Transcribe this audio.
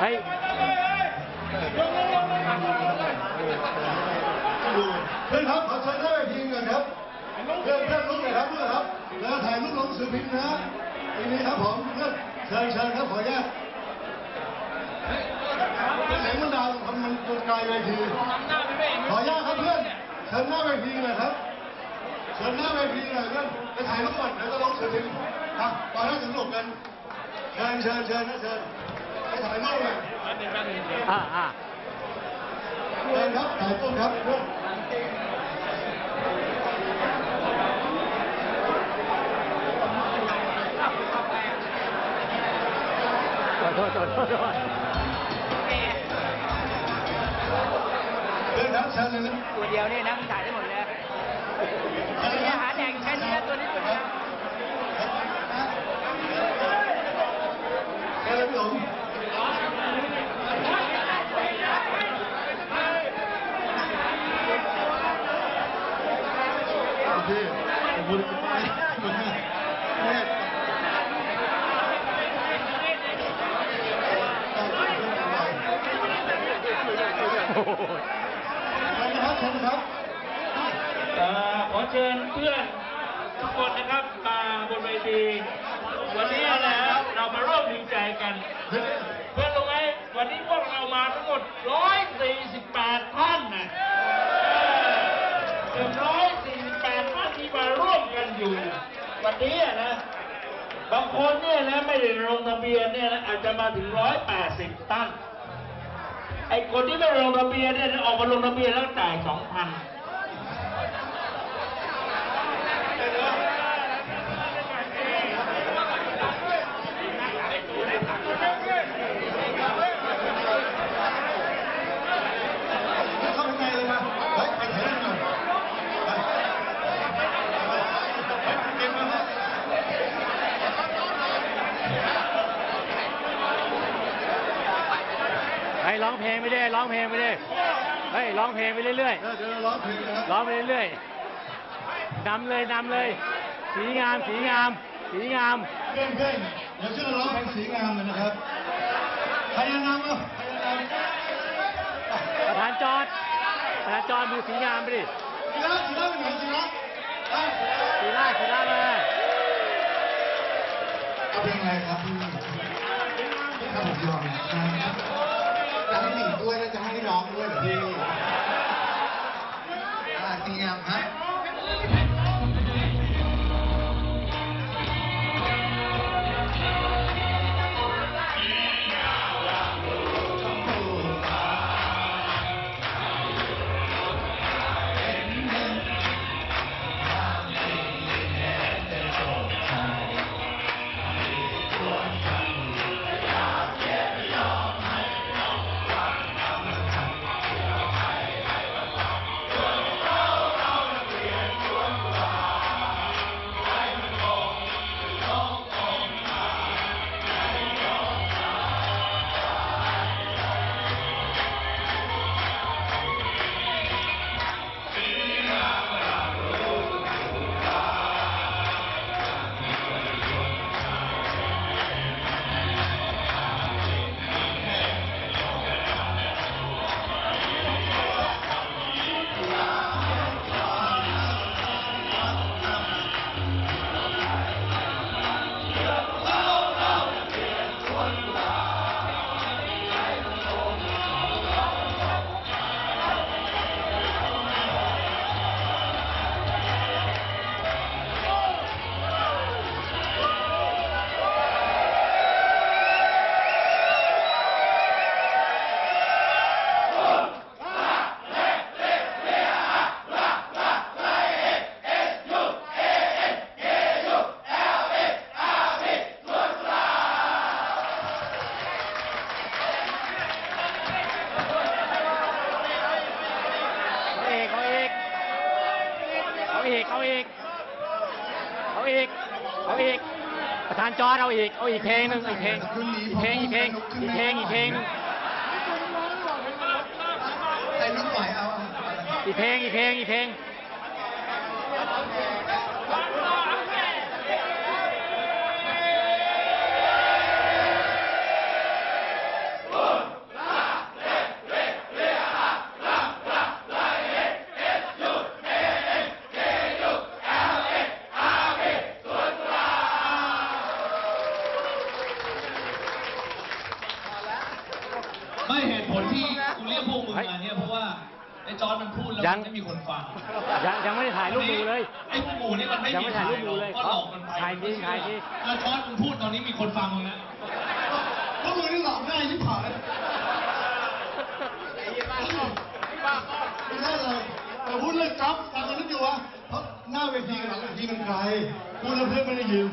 เฮ้ยเพื่อนครับขอเชิญหน้าเวทีก่อนครับเพื่อนเพื่อนลุกหน่อยครับเพื่อนครับแล้วถ่ายรูปลงสื่อพิมพ์นะทีนี้ครับผมเพื่อนเชิญเชิญครับขออนุญาตเสียงมันดังทำมันตัวไกลเวทีขออนุญาตครับเพื่อนเชิญหน้าเวทีหน่อยครับเชิญหน้าเวทีหน่อยเพื่อนไปถ่ายรูปก่อนแล้วก็ลงสื่อพิมพ์ครับตอนนั้นถึงหลบกันเชิญเชิญเชิญนะเชิญ ไปถ่ายรูปหน่อยอ่าอ่าเชิญครับถ่ายรูปครับเพื่อนโทษโทษโทษโทษโทษเชิญครับเชิญเลยนะตัวเดียวนี่นะมึงถ่ายได้หมดเลยเนี่ยหาแดกแค่นี้นะตัวนี้ตัวเดียว เชิญผม โอเคขอบคุณเนี่ยโอ้โหเชิญนะครับเชิญนะครับขอเชิญเพื่อนทุกคนนะครับมาบนเวที อยู่ วันนี้อะนะ บางคนเนี่ยนะไม่ได้ลงทะเบียนเนี่ยนะอาจจะมาถึง180ท่านไอ้คนที่ไม่ลงทะเบียนเนี่ยออกมาลงทะเบียนแล้วจ่ายสองพันไปในเลยนะเฮ้ยไปเถอะหน่อยไปเก็บมานะ เฮ้ย ร้องเพลงไปเรื่อยร้องเพลงไปเรื่อยเฮ้ยร้องเพลงไปเรื่อยเดี๋ยวเดี๋ยวเราร้องเพลงนะครับๆร้องไปเรื่อยๆนำเลยนำเลย สีงามสีงาม สีงาม เพื่อนเพื่อนเดี๋ยวช่วยร้องเพลงสีงามเลยนะครับใครจะนำอะใครจะนำประธานจอดประธานจอดดูสีงามไปดิสีรักสีรักเป็นไหนสีรักอะสีล่าสีล่ามาเอาเพลงอะไรครับพี่ถ้าผมยอมนะครับ จะให้หนีด้วยแล้วจะให้น้องด้วยเหรอพี่อ่าสียมครับ อีก เอาอีก เอาอีก เอาอีก ประธานจอดเอาอีก เอาอีกเพลงหนึ่งอีกเพลงอีกเพลงอีกเพลงอีกเพลงอีกเพลงหนึ่ลุกไหวเอาอีกเพลงอีกเพลงอีกเพลง ไม่เหตุผลที่กูเรียกพวกมึงมาเนี่ยเพราะว่าไอ้จอร์ดมันพูดแล้วยัมังนไม่มีคนฟังยังยังไม่ได้ถ่ายรูปหมูเลย ไอ้พวกหมูนี่มันไม่ยังมีไม่ถ่ายรูปหมู่เลยก็หลอกมันไปถ่ายจริงถ่ายจริงแล้วจอร์ดมึงพูดตอนนี้มีคนฟังมึงนะพวกมึงนี่หลอกง่ายยิ่งผ่านไม่ใช่เลยแต่พูดเรื่องจับตามกันนึกอยู่ว่าเพราะหน้าเวทีกับหลังเวทีมันไกลพูดแล้วเพื่อนไม่ได้ยิน